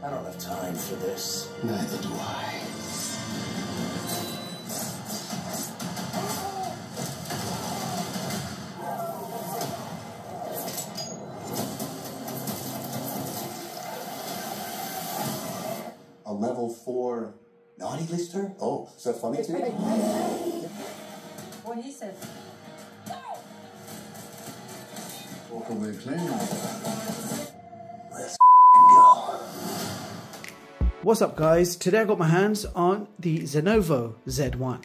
I don't have time for this. Neither do I. A level four naughty lister? Oh, is that funny to you? What he said. Walk away clean. Let's go. What's up guys? Today I got my hands on the Zhenevo Z1.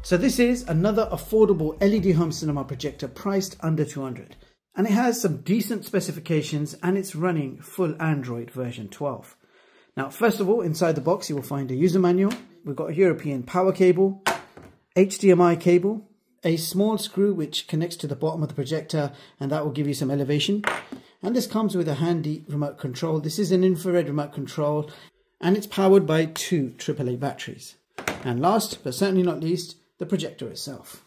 So this is another affordable LED home cinema projector priced under 200 and it has some decent specifications and it's running full Android version 12. Now, first of all, inside the box, you will find a user manual. We've got a European power cable, HDMI cable, a small screw which connects to the bottom of the projector and that will give you some elevation. And this comes with a handy remote control. This is an infrared remote control and it's powered by two AAA batteries. And last, but certainly not least, the projector itself.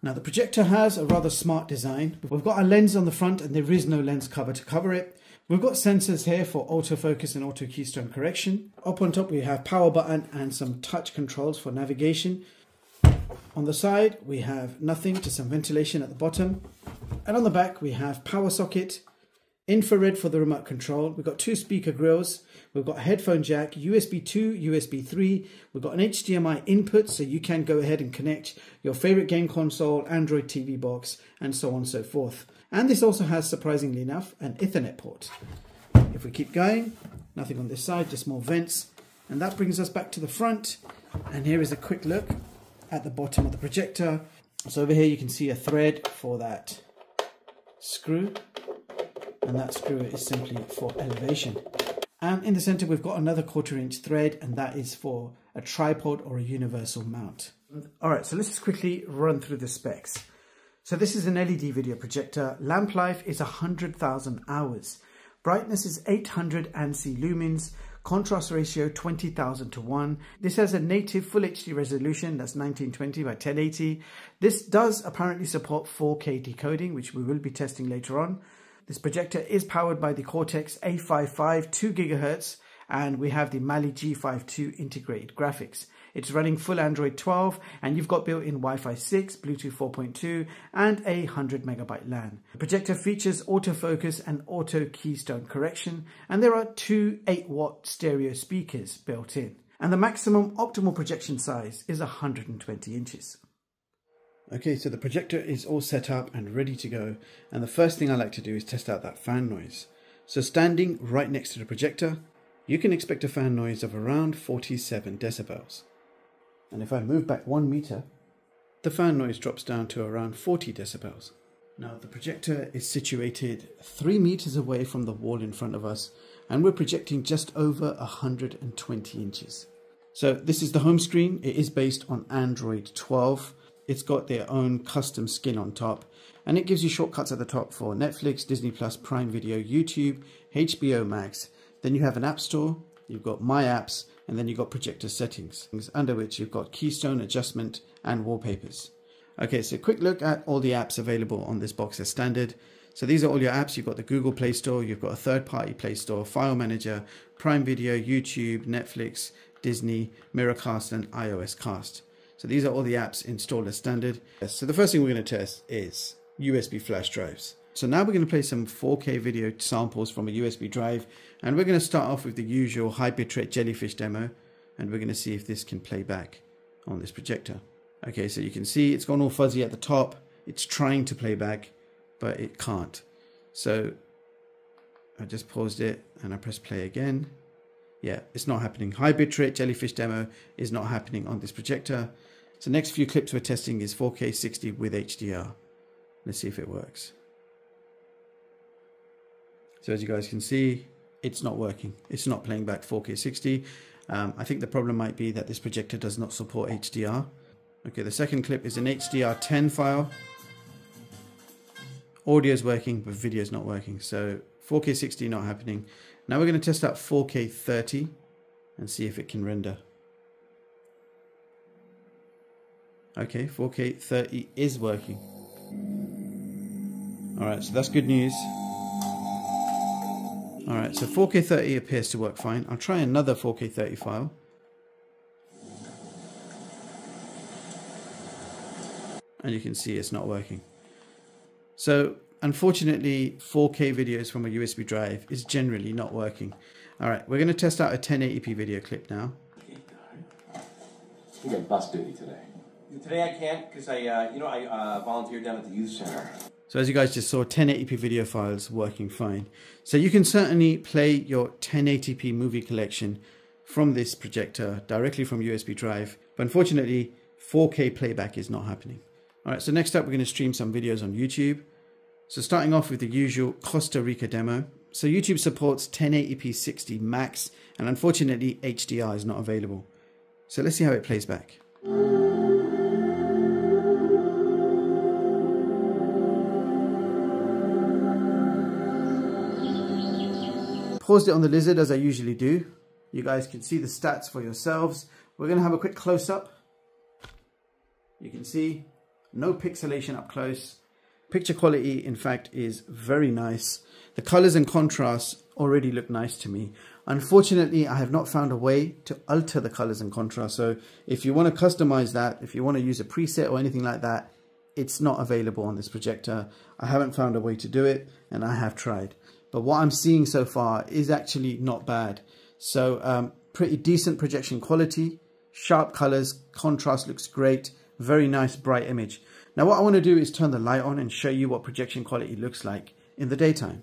Now the projector has a rather smart design. We've got a lens on the front and there is no lens cover to cover it. We've got sensors here for autofocus and auto keystone correction. Up on top we have power button and some touch controls for navigation. On the side we have nothing, to some ventilation at the bottom. And on the back we have power socket, infrared for the remote control. We've got two speaker grills. We've got headphone jack, USB 2, USB 3. We've got an HDMI input so you can go ahead and connect your favorite game console, Android TV box, and so on and so forth. And this also has, surprisingly enough, an Ethernet port. If we keep going, nothing on this side, just more vents. And that brings us back to the front. And here is a quick look at the bottom of the projector. So over here you can see a thread for that screw and that screw is simply for elevation. And in the center we've got another quarter inch thread and that is for a tripod or a universal mount. Alright, so let's just quickly run through the specs. So this is an LED video projector. Lamp life is 100,000 hours. Brightness is 800 ANSI lumens. Contrast ratio 20,000 to 1. This has a native Full HD resolution, that's 1920 by 1080. This does apparently support 4K decoding, which we will be testing later on. This projector is powered by the Cortex A55 2 GHz and we have the Mali G52 integrated graphics. It's running full Android 12 and you've got built-in Wi-Fi 6, Bluetooth 4.2 and a 100 megabyte LAN. The projector features autofocus and auto keystone correction and there are two 8 watt stereo speakers built in. And the maximum optimal projection size is 120 inches. Okay, so the projector is all set up and ready to go. And the first thing I like to do is test out that fan noise. So standing right next to the projector, you can expect a fan noise of around 47 decibels. And if I move back one meter, the fan noise drops down to around 40 decibels. Now the projector is situated three meters away from the wall in front of us and we're projecting just over 120 inches. So this is the home screen. It is based on Android 12 it's got their own custom skin on top and it gives you shortcuts at the top for Netflix, Disney Plus, Prime Video, YouTube, HBO Max. Then you have an app store, you've got My Apps, and then you've got projector settings, under which you've got keystone adjustment and wallpapers. Okay, so quick look at all the apps available on this box as standard. So these are all your apps. You've got the Google Play Store, you've got a third-party Play Store, File Manager, Prime Video, YouTube, Netflix, Disney, Miracast, and iOS Cast. So these are all the apps installed as standard. So the first thing we're going to test is USB flash drives. So now we're going to play some 4K video samples from a USB drive and we're going to start off with the usual high bitrate jellyfish demo and we're going to see if this can play back on this projector. Okay, so you can see it's gone all fuzzy at the top. It's trying to play back, but it can't. So I just paused it and I press play again. Yeah, it's not happening. High bitrate jellyfish demo is not happening on this projector. So next few clips we're testing is 4K 60 with HDR. Let's see if it works. So as you guys can see, it's not working. It's not playing back 4K 60. Um, I think the problem might be that this projector does not support HDR. Okay, the second clip is an HDR10 file. Audio is working, but video is not working. So 4K 60 not happening. Now we're going to test out 4K 30 and see if it can render. Okay, 4K 30 is working. Alright, so that's good news. Alright, so 4K 30 appears to work fine. I'll try another 4K 30 file. And you can see it's not working. So unfortunately, 4K videos from a USB drive is generally not working. Alright, we're going to test out a 1080p video clip now. You got bus duty today. Today I can't because I, uh, you know, I uh, volunteered down at the youth center. So as you guys just saw, 1080p video files working fine. So you can certainly play your 1080p movie collection from this projector directly from USB drive. But unfortunately, 4K playback is not happening. All right, so next up, we're going to stream some videos on YouTube. So starting off with the usual Costa Rica demo. So YouTube supports 1080p 60 max, and unfortunately HDR is not available. So let's see how it plays back. Paused it on the lizard as I usually do. You guys can see the stats for yourselves. We're going to have a quick close-up. You can see no pixelation up close. Picture quality, in fact, is very nice. The colors and contrasts already look nice to me. Unfortunately, I have not found a way to alter the colors and contrast. So if you want to customize that, if you want to use a preset or anything like that, it's not available on this projector. I haven't found a way to do it and I have tried. But what I'm seeing so far is actually not bad. So um, pretty decent projection quality, sharp colors, contrast looks great, very nice bright image. Now what I want to do is turn the light on and show you what projection quality looks like in the daytime.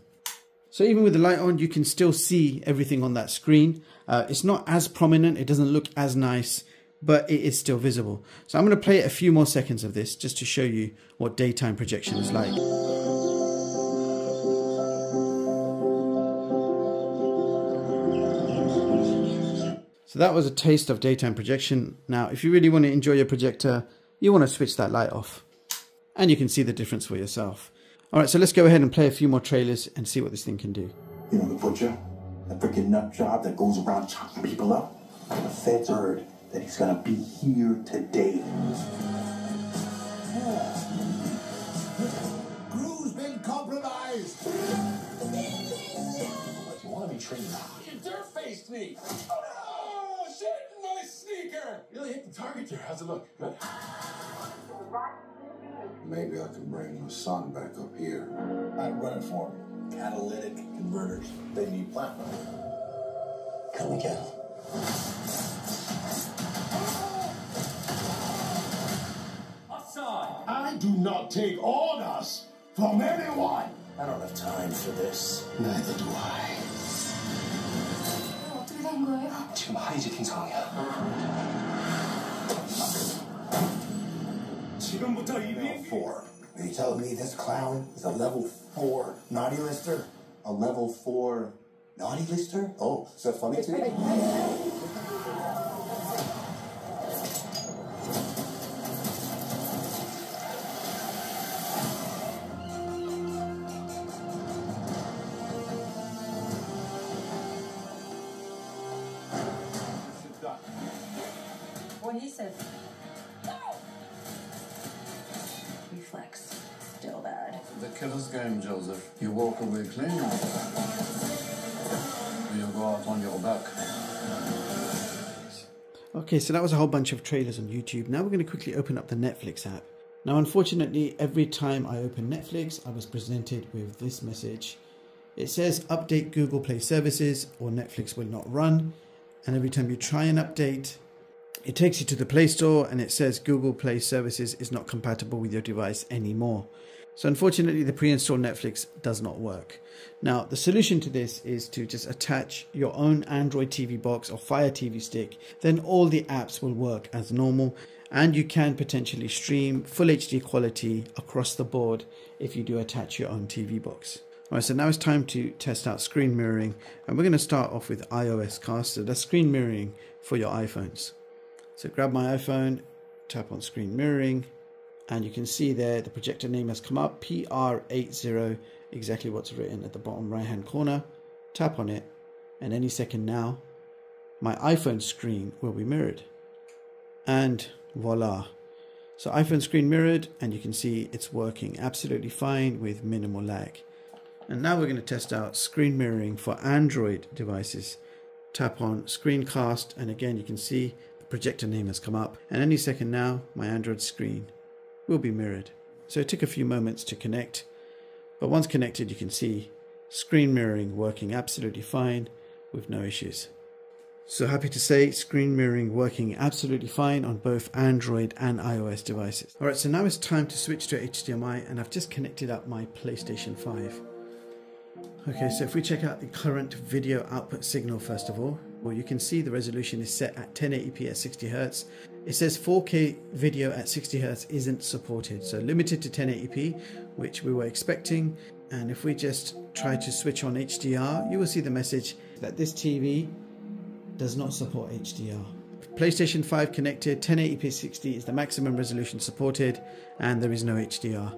So even with the light on, you can still see everything on that screen. Uh, it's not as prominent, it doesn't look as nice, but it is still visible. So I'm going to play a few more seconds of this just to show you what daytime projection is like. So that was a taste of daytime projection. Now, if you really want to enjoy your projector, you want to switch that light off. And you can see the difference for yourself. All right, so let's go ahead and play a few more trailers and see what this thing can do. You know the butcher? The freaking nut job that goes around chopping people up? The feds heard that he's gonna be here today. Crew's been compromised. You want to be treated You dare faced me. Oh, shit, my sneaker. Really hit the target there. How's it look? Good. Maybe I can bring my son back up here. I'm running for him. Catalytic converters. They need platinum. Come again. Offside! I do not take orders from anyone. I don't have time for this. Neither do I. 지금 하이제킹 상황이야. 지금부터 이 Level four. Are you telling me this clown is a level four naughty lister? A level four naughty lister? Oh, is that funny too? What he said. Reflex. Still bad. The killer's game, Joseph. You walk away clean, or you go out on your back. Okay, so that was a whole bunch of trailers on YouTube. Now we're going to quickly open up the Netflix app. Now, unfortunately, every time I open Netflix, I was presented with this message. It says update Google Play services or Netflix will not run. And every time you try and update, it takes you to the Play Store and it says Google Play services is not compatible with your device anymore. So unfortunately, the pre-installed Netflix does not work. Now, the solution to this is to just attach your own Android TV box or Fire TV stick. Then all the apps will work as normal and you can potentially stream full HD quality across the board if you do attach your own TV box. All right, so now it's time to test out screen mirroring and we're going to start off with iOS cast. So that's screen mirroring for your iPhones. So grab my iPhone, tap on screen mirroring, and you can see there the projector name has come up PR80, exactly what's written at the bottom right hand corner. Tap on it, And any second now, my iPhone screen will be mirrored. And voila. So iPhone screen mirrored and you can see it's working absolutely fine with minimal lag. And now we're going to test out screen mirroring for Android devices. Tap on screencast and again you can see the projector name has come up and any second now my Android screen will be mirrored. So it took a few moments to connect but once connected you can see screen mirroring working absolutely fine with no issues. So happy to say screen mirroring working absolutely fine on both Android and iOS devices. Alright so now it's time to switch to HDMI and I've just connected up my PlayStation 5. Okay, so if we check out the current video output signal first of all, well you can see the resolution is set at 1080p at 60 Hz. It says 4K video at 60 Hz isn't supported, so limited to 1080p, which we were expecting. And if we just try to switch on HDR, you will see the message that this TV does not support HDR. PlayStation 5 connected, 1080p 60 is the maximum resolution supported, and there is no HDR.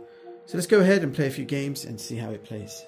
So let's go ahead and play a few games and see how it plays.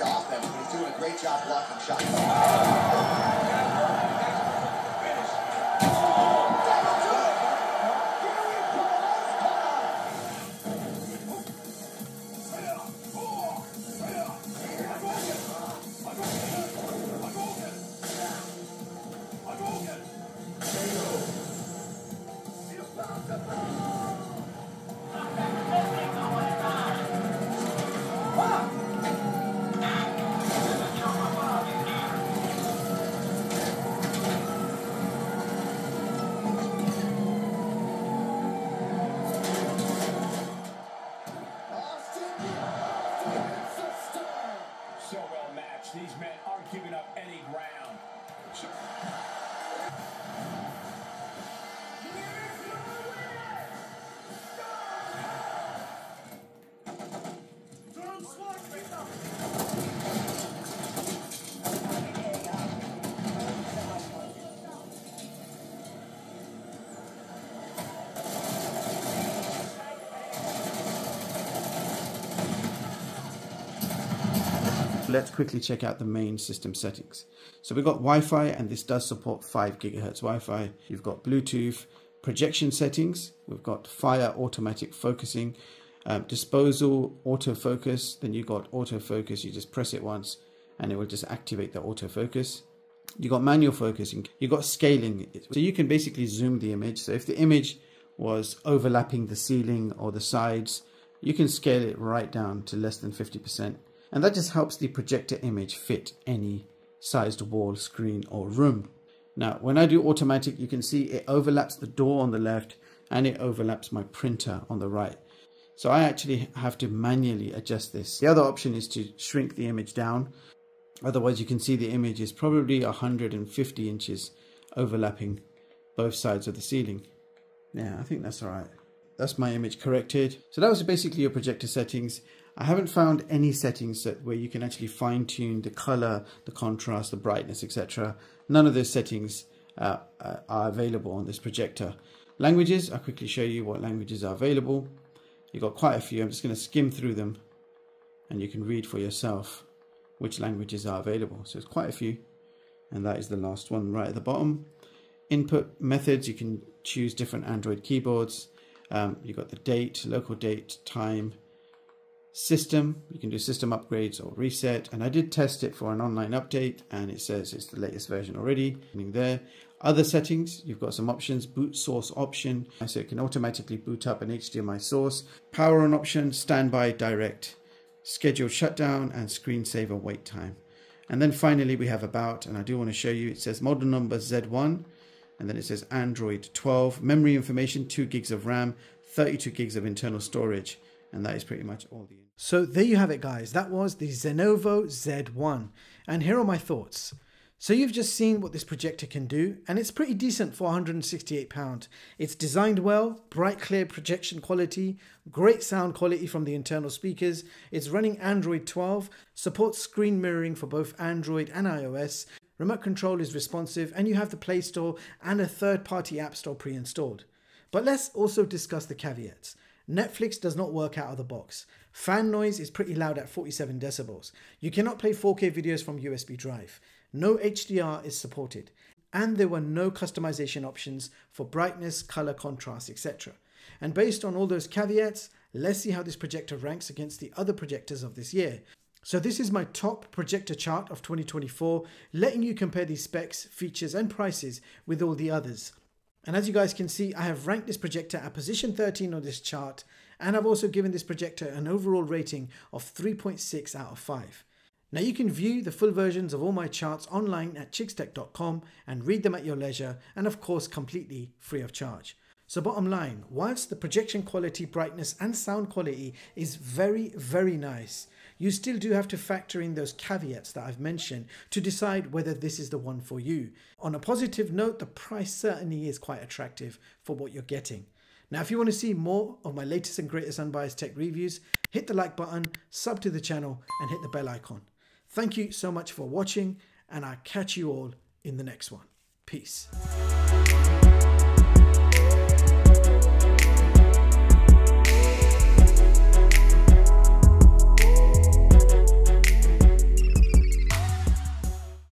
Offense, but he's doing a great job blocking shots. These men aren't giving up any ground. Let's quickly check out the main system settings. So we've got Wi-Fi and this does support 5 gigahertz Wi-Fi. You've got Bluetooth, projection settings, we've got fire automatic focusing, um, disposal autofocus, then you've got autofocus, you just press it once and it will just activate the autofocus. You've got manual focusing, You've got scaling, so you can basically zoom the image. So if the image was overlapping the ceiling or the sides, you can scale it right down to less than 50%. And that just helps the projector image fit any sized wall, screen or room. Now, when I do automatic, you can see it overlaps the door on the left and it overlaps my printer on the right. So I actually have to manually adjust this. The other option is to shrink the image down. Otherwise, you can see the image is probably 150 inches overlapping both sides of the ceiling. Yeah, I think that's all right. That's my image corrected. So that was basically your projector settings. I haven't found any settings that where you can actually fine tune the color, the contrast, the brightness, etc. None of those settings uh, uh, are available on this projector. Languages, I'll quickly show you what languages are available. You've got quite a few. I'm just going to skim through them and you can read for yourself which languages are available. So it's quite a few. And that is the last one right at the bottom. Input methods, you can choose different Android keyboards. Um, you've got the date, local date, time, system. You can do system upgrades or reset. And I did test it for an online update and it says it's the latest version already. There. Other settings, you've got some options, boot source option, so it can automatically boot up an HDMI source, power on option, standby direct, scheduled shutdown and screensaver wait time. And then finally we have about, and I do want to show you, it says model number Z1, and then it says Android 12, memory information, 2 gigs of RAM, 32 gigs of internal storage, and that is pretty much all the... So there you have it guys, that was the Zhenevo Z1, and here are my thoughts. So you've just seen what this projector can do, and it's pretty decent for £168. It's designed well, bright clear projection quality, great sound quality from the internal speakers, it's running Android 12, supports screen mirroring for both Android and iOS, remote control is responsive, and you have the Play Store and a third-party app store pre-installed. But let's also discuss the caveats. Netflix does not work out of the box. Fan noise is pretty loud at 47 decibels. You cannot play 4K videos from USB drive. No HDR is supported, and there were no customization options for brightness, color contrast, etc. And based on all those caveats, let's see how this projector ranks against the other projectors of this year. So this is my top projector chart of 2024, letting you compare these specs, features and prices with all the others. And as you guys can see, I have ranked this projector at position 13 on this chart, and I've also given this projector an overall rating of 3.6 out of 5. Now you can view the full versions of all my charts online at chigztech.com and read them at your leisure and of course completely free of charge. So bottom line, whilst the projection quality, brightness and sound quality is very, very nice, you still do have to factor in those caveats that I've mentioned to decide whether this is the one for you. On a positive note, the price certainly is quite attractive for what you're getting. Now, if you want to see more of my latest and greatest unbiased tech reviews, hit the like button, sub to the channel and hit the bell icon. Thank you so much for watching, and I'll catch you all in the next one. Peace.